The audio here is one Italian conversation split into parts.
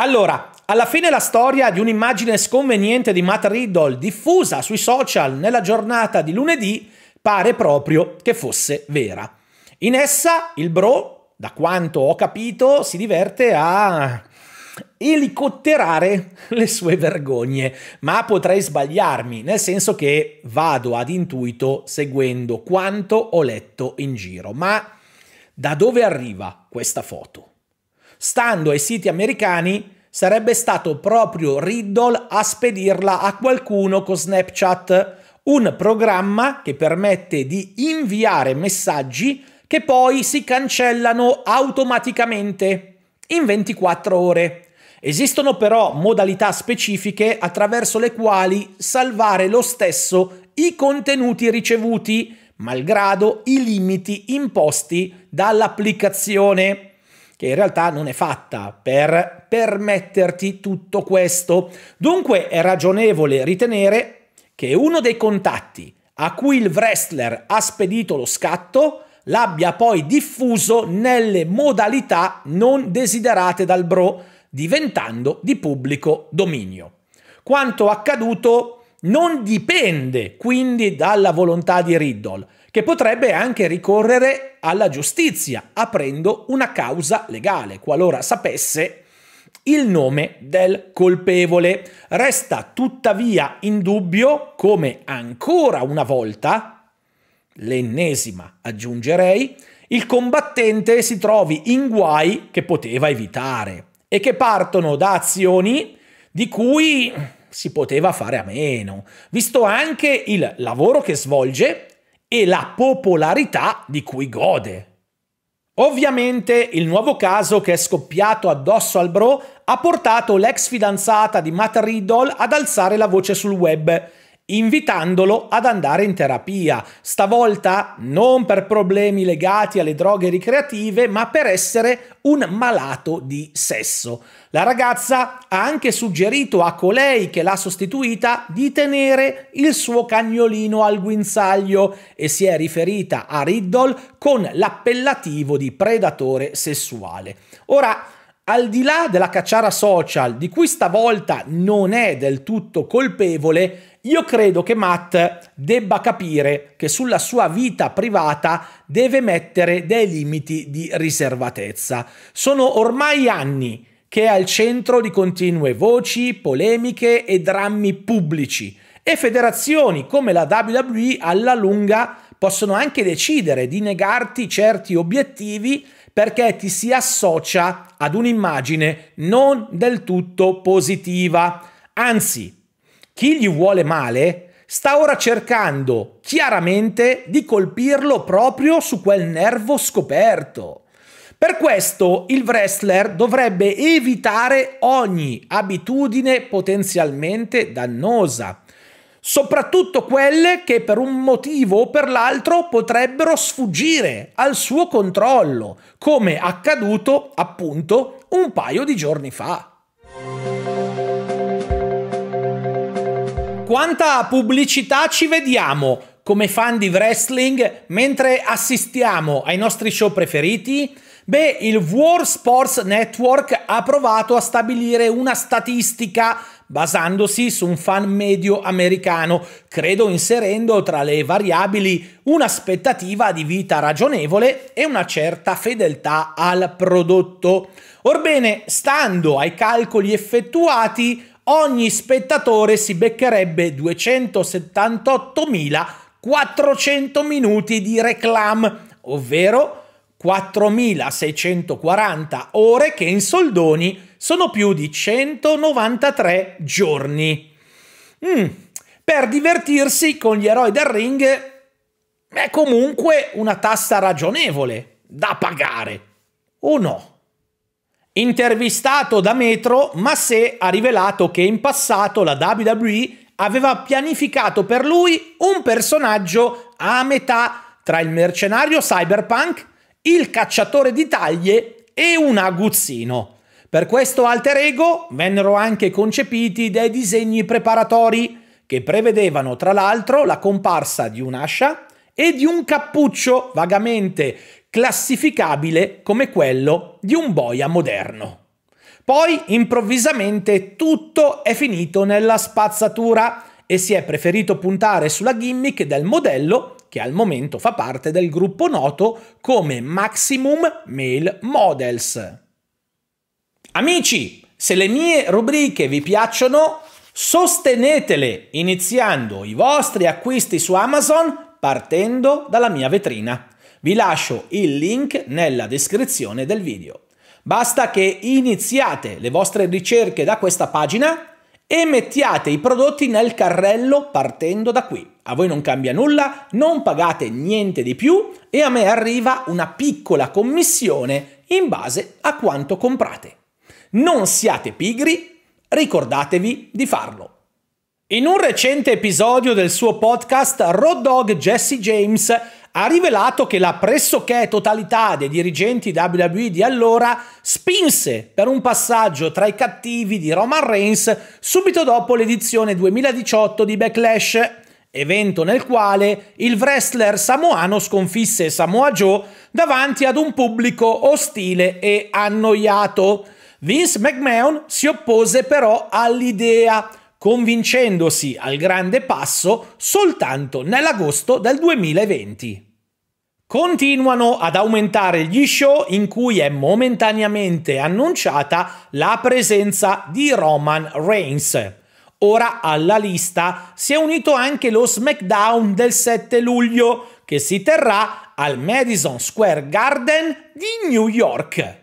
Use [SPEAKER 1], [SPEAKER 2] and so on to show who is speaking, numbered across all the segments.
[SPEAKER 1] Allora, alla fine la storia di un'immagine sconveniente di Matt Riddle diffusa sui social nella giornata di lunedì pare proprio che fosse vera. In essa il bro, da quanto ho capito, si diverte a elicotterare le sue vergogne, ma potrei sbagliarmi, nel senso che vado ad intuito seguendo quanto ho letto in giro. Ma da dove arriva questa foto? Stando ai siti americani, sarebbe stato proprio Riddle a spedirla a qualcuno con Snapchat, un programma che permette di inviare messaggi che poi si cancellano automaticamente in 24 ore. Esistono però modalità specifiche attraverso le quali salvare lo stesso i contenuti ricevuti, malgrado i limiti imposti dall'applicazione che in realtà non è fatta per permetterti tutto questo. Dunque è ragionevole ritenere che uno dei contatti a cui il wrestler ha spedito lo scatto l'abbia poi diffuso nelle modalità non desiderate dal bro, diventando di pubblico dominio. Quanto accaduto non dipende quindi dalla volontà di Riddle, che potrebbe anche ricorrere alla giustizia, aprendo una causa legale, qualora sapesse il nome del colpevole. Resta tuttavia in dubbio come ancora una volta, l'ennesima aggiungerei, il combattente si trovi in guai che poteva evitare e che partono da azioni di cui si poteva fare a meno, visto anche il lavoro che svolge e la popolarità di cui gode. Ovviamente il nuovo caso che è scoppiato addosso al bro ha portato l'ex fidanzata di Matt Riddle ad alzare la voce sul web invitandolo ad andare in terapia, stavolta non per problemi legati alle droghe ricreative, ma per essere un malato di sesso. La ragazza ha anche suggerito a colei che l'ha sostituita di tenere il suo cagnolino al guinzaglio e si è riferita a Riddle con l'appellativo di predatore sessuale. Ora, al di là della cacciara social, di cui stavolta non è del tutto colpevole, io credo che Matt debba capire che sulla sua vita privata deve mettere dei limiti di riservatezza. Sono ormai anni che è al centro di continue voci, polemiche e drammi pubblici e federazioni come la WWE alla lunga possono anche decidere di negarti certi obiettivi perché ti si associa ad un'immagine non del tutto positiva. Anzi, chi gli vuole male sta ora cercando chiaramente di colpirlo proprio su quel nervo scoperto. Per questo il wrestler dovrebbe evitare ogni abitudine potenzialmente dannosa, soprattutto quelle che per un motivo o per l'altro potrebbero sfuggire al suo controllo, come accaduto appunto un paio di giorni fa. Quanta pubblicità ci vediamo come fan di wrestling mentre assistiamo ai nostri show preferiti? Beh, il World Sports Network ha provato a stabilire una statistica basandosi su un fan medio americano, credo inserendo tra le variabili un'aspettativa di vita ragionevole e una certa fedeltà al prodotto. Orbene, stando ai calcoli effettuati, ogni spettatore si beccherebbe 278.400 minuti di reclam, ovvero 4.640 ore che in soldoni sono più di 193 giorni. Mm, per divertirsi con gli eroi del ring è comunque una tassa ragionevole da pagare, o no? Intervistato da Metro, Massé ha rivelato che in passato la WWE aveva pianificato per lui un personaggio a metà tra il mercenario cyberpunk, il cacciatore di taglie e un aguzzino. Per questo alter ego vennero anche concepiti dei disegni preparatori che prevedevano tra l'altro la comparsa di un'ascia e di un cappuccio vagamente classificabile come quello di un boia moderno. Poi improvvisamente tutto è finito nella spazzatura e si è preferito puntare sulla gimmick del modello che al momento fa parte del gruppo noto come Maximum Male Models. Amici, se le mie rubriche vi piacciono, sostenetele iniziando i vostri acquisti su Amazon partendo dalla mia vetrina. Vi lascio il link nella descrizione del video. Basta che iniziate le vostre ricerche da questa pagina e mettiate i prodotti nel carrello partendo da qui. A voi non cambia nulla, non pagate niente di più e a me arriva una piccola commissione in base a quanto comprate. Non siate pigri, ricordatevi di farlo. In un recente episodio del suo podcast, Road Dog Jesse James ha rivelato che la pressoché totalità dei dirigenti WWE di allora spinse per un passaggio tra i cattivi di Roman Reigns subito dopo l'edizione 2018 di Backlash, evento nel quale il wrestler samoano sconfisse Samoa Joe davanti ad un pubblico ostile e annoiato. Vince McMahon si oppose però all'idea convincendosi al grande passo soltanto nell'agosto del 2020. Continuano ad aumentare gli show in cui è momentaneamente annunciata la presenza di Roman Reigns. Ora alla lista si è unito anche lo SmackDown del 7 luglio che si terrà al Madison Square Garden di New York.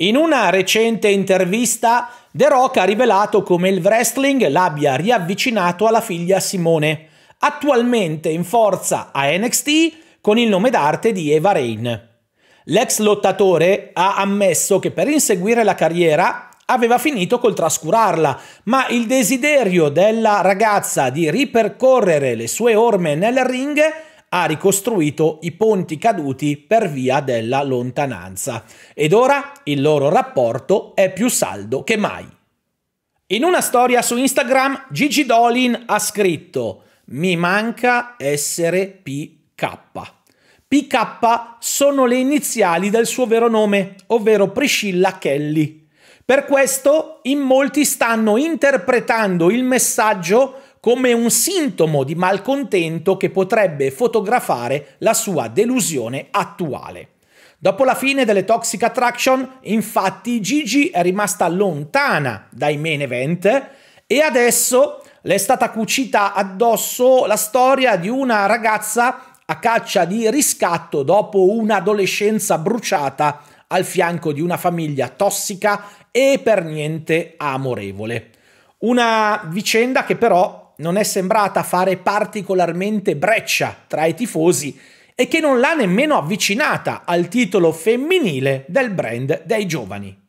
[SPEAKER 1] In una recente intervista, The Rock ha rivelato come il wrestling l'abbia riavvicinato alla figlia Simone, attualmente in forza a NXT con il nome d'arte di Eva Rain. L'ex lottatore ha ammesso che per inseguire la carriera aveva finito col trascurarla, ma il desiderio della ragazza di ripercorrere le sue orme nel ring ha ricostruito i ponti caduti per via della lontananza ed ora il loro rapporto è più saldo che mai. In una storia su Instagram Gigi Dolin ha scritto mi manca essere PK. PK sono le iniziali del suo vero nome, ovvero Priscilla Kelly. Per questo in molti stanno interpretando il messaggio come un sintomo di malcontento che potrebbe fotografare la sua delusione attuale. Dopo la fine delle Toxic Attraction, infatti, Gigi è rimasta lontana dai main event e adesso le è stata cucita addosso la storia di una ragazza a caccia di riscatto dopo un'adolescenza bruciata al fianco di una famiglia tossica e per niente amorevole. Una vicenda che però non è sembrata fare particolarmente breccia tra i tifosi e che non l'ha nemmeno avvicinata al titolo femminile del brand dei giovani.